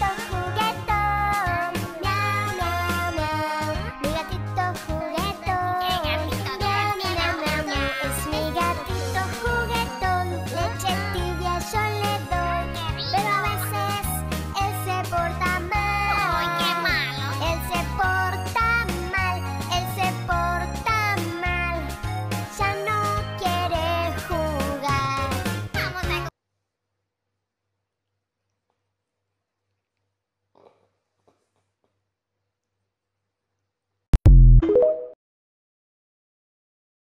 等